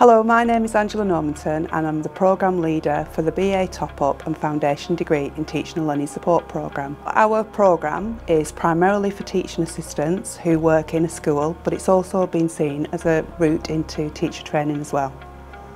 Hello, my name is Angela Normanton and I'm the Programme Leader for the BA Top-Up and Foundation Degree in Teaching and Learning Support Programme. Our programme is primarily for teaching assistants who work in a school but it's also been seen as a route into teacher training as well.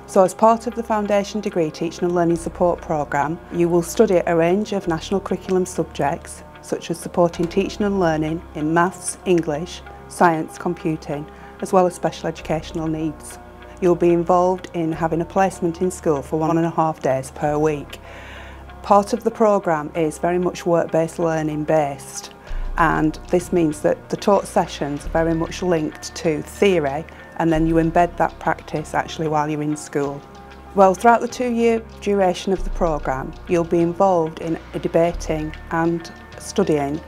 So as part of the Foundation Degree Teaching and Learning Support Programme, you will study a range of national curriculum subjects such as supporting teaching and learning in maths, English, science, computing, as well as special educational needs. You'll be involved in having a placement in school for one and a half days per week. Part of the programme is very much work-based learning based and this means that the taught sessions are very much linked to theory and then you embed that practice actually while you're in school. Well, throughout the two-year duration of the programme, you'll be involved in debating and studying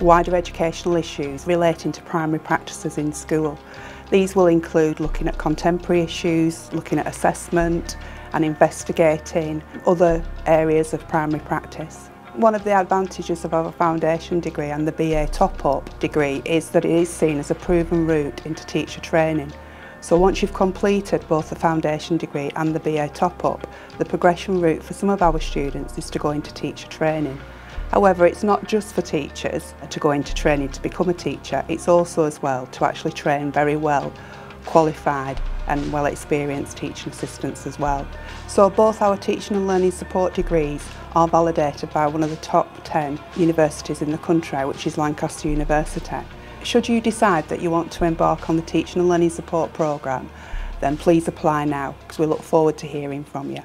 wider educational issues relating to primary practices in school. These will include looking at contemporary issues, looking at assessment and investigating other areas of primary practice. One of the advantages of our foundation degree and the BA top-up degree is that it is seen as a proven route into teacher training. So once you've completed both the foundation degree and the BA top-up, the progression route for some of our students is to go into teacher training. However, it's not just for teachers to go into training to become a teacher, it's also as well to actually train very well qualified and well experienced teaching assistants as well. So both our teaching and learning support degrees are validated by one of the top 10 universities in the country, which is Lancaster University. Should you decide that you want to embark on the teaching and learning support programme, then please apply now because we look forward to hearing from you.